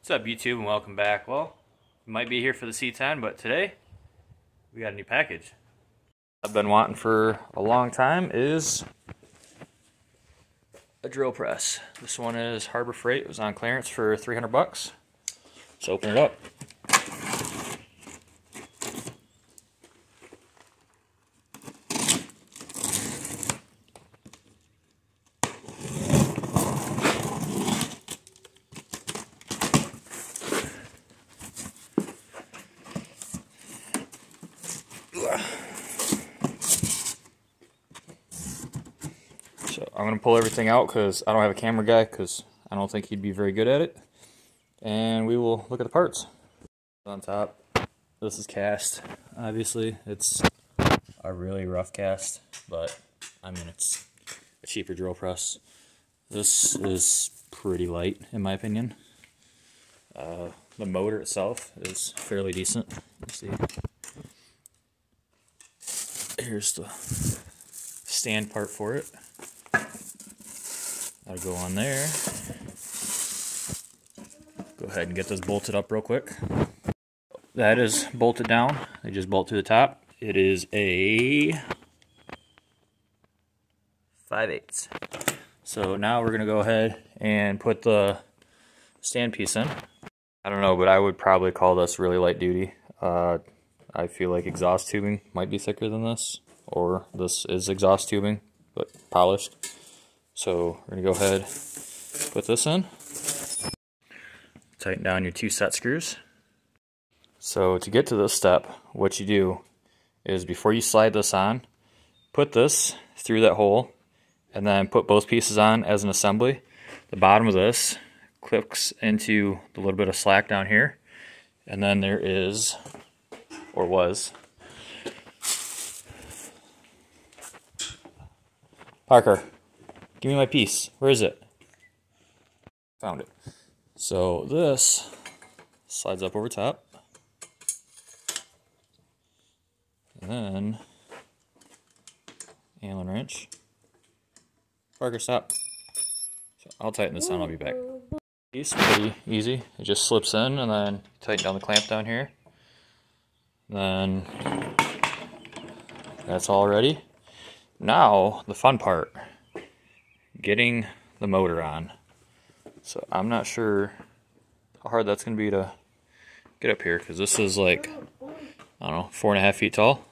What's up YouTube and welcome back. Well, you might be here for the C10, but today we got a new package. I've been wanting for a long time is a drill press. This one is Harbor Freight. It was on clearance for 300 bucks. Let's open it up. So I'm going to pull everything out because I don't have a camera guy because I don't think he'd be very good at it. And we will look at the parts. On top, this is cast. Obviously, it's a really rough cast, but I mean, it's a cheaper drill press. This is pretty light, in my opinion. Uh, the motor itself is fairly decent. Let's see. Here's the stand part for it. That'll go on there. Go ahead and get this bolted up real quick. That is bolted down. They just bolt to the top. It is a 5 eighths. So now we're going to go ahead and put the stand piece in. I don't know, but I would probably call this really light duty. Uh, I feel like exhaust tubing might be thicker than this, or this is exhaust tubing, but polished. So we're gonna go ahead, put this in. Tighten down your two set screws. So to get to this step, what you do is before you slide this on, put this through that hole and then put both pieces on as an assembly. The bottom of this clips into the little bit of slack down here. And then there is, or was, Parker, give me my piece. Where is it? Found it. So this slides up over top. And then Allen wrench. Parker, stop. So I'll tighten this on, I'll be back. Piece pretty easy. It just slips in and then tighten down the clamp down here. Then that's all ready. Now the fun part, getting the motor on. So I'm not sure how hard that's gonna be to get up here because this is like I don't know four and a half feet tall.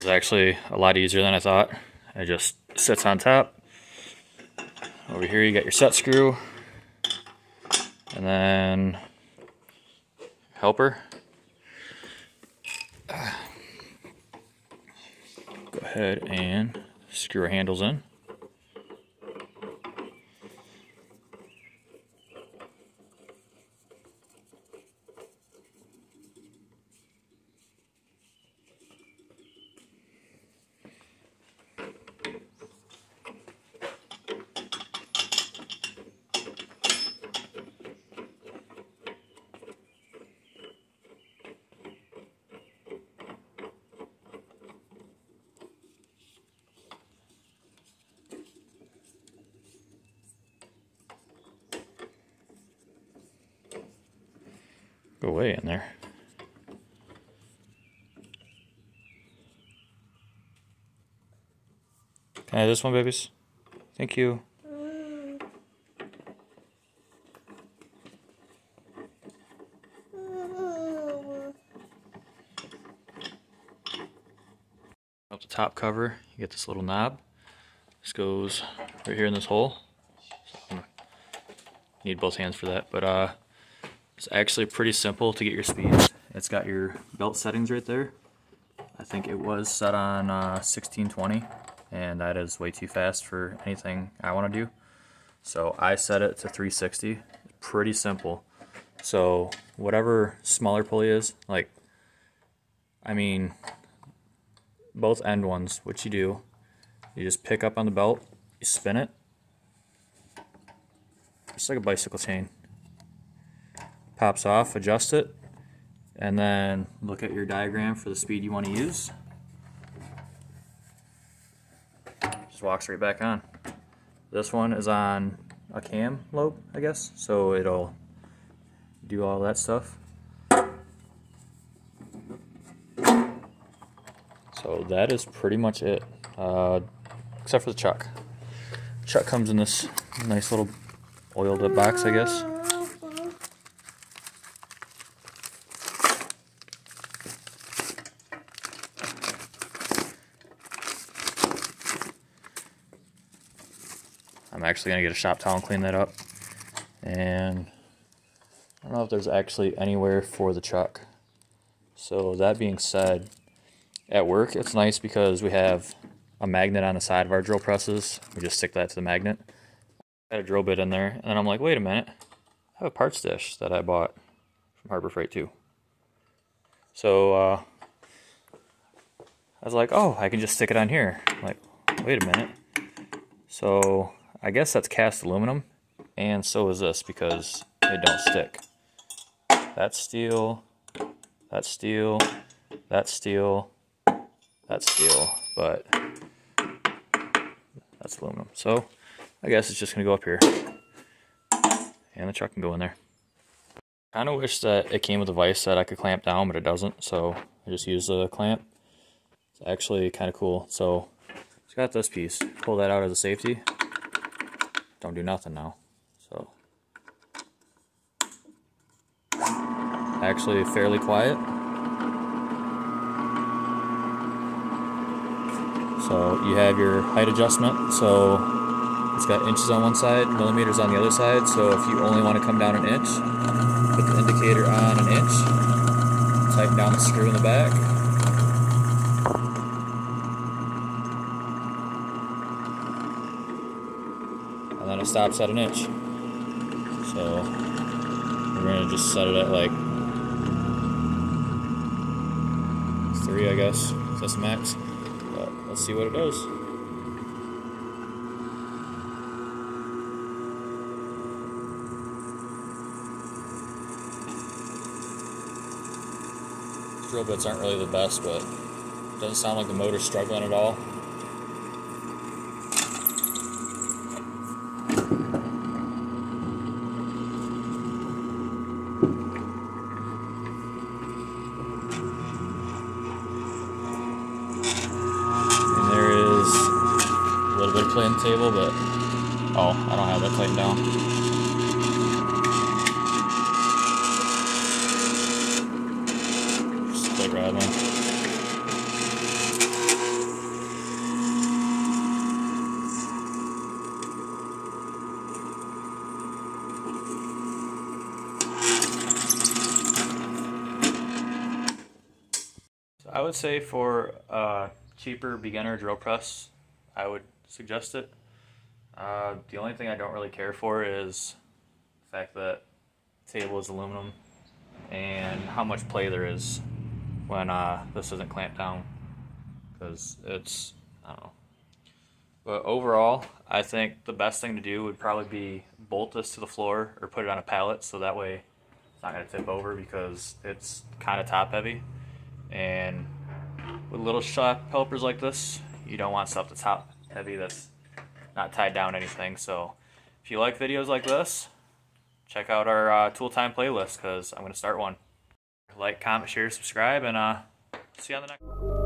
It's actually a lot easier than I thought. It just sits on top. Over here you got your set screw and then helper. Go ahead and screw our handles in. Go way in there. Can I have this one, babies? Thank you. Up the top cover, you get this little knob. This goes right here in this hole. Need both hands for that, but uh, it's actually pretty simple to get your speeds. It's got your belt settings right there. I think it was set on uh, 1620 and that is way too fast for anything I want to do. So I set it to 360. Pretty simple. So whatever smaller pulley is, like, I mean, both end ones, what you do, you just pick up on the belt, you spin it, just like a bicycle chain pops off, adjust it, and then look at your diagram for the speed you want to use. Just walks right back on. This one is on a cam lobe, I guess. So it'll do all that stuff. So that is pretty much it, uh, except for the chuck. Chuck comes in this nice little oiled up box, I guess. I'm actually going to get a shop towel and clean that up. And I don't know if there's actually anywhere for the chuck. So that being said, at work it's nice because we have a magnet on the side of our drill presses. We just stick that to the magnet. I a drill bit in there, and then I'm like, wait a minute, I have a parts dish that I bought from Harbor Freight too. So uh, I was like, oh, I can just stick it on here. I'm like, wait a minute. So I guess that's cast aluminum, and so is this because they don't stick. That's steel, that's steel, that's steel, that's steel, but that's aluminum. So I guess it's just gonna go up here. And the chuck can go in there. Kind of wish that it came with a vise that I could clamp down, but it doesn't. So I just use the clamp. It's actually kind of cool. So it's got this piece. Pull that out as a safety. Don't do nothing now. So actually fairly quiet. So you have your height adjustment. So it's got inches on one side, millimeters on the other side. So if you only want to come down an inch, put the indicator on an inch, tighten down the screw in the back. Stops at an inch. So we're to just set it at like three, I guess. That's max. But let's see what it does. drill bits aren't really the best, but doesn't sound like the motor's struggling at all. And there is a little bit of play on the table, but oh, I don't have that tightened down. I would say for a cheaper beginner drill press, I would suggest it. Uh, the only thing I don't really care for is the fact that the table is aluminum and how much play there is when uh, this isn't clamped down because it's I don't know. But overall, I think the best thing to do would probably be bolt this to the floor or put it on a pallet so that way it's not going to tip over because it's kind of top heavy. And with little shop helpers like this, you don't want stuff to top heavy that's not tied down anything. So if you like videos like this, check out our uh, tool time playlist because I'm going to start one like, comment, share, subscribe, and uh, see you on the next one.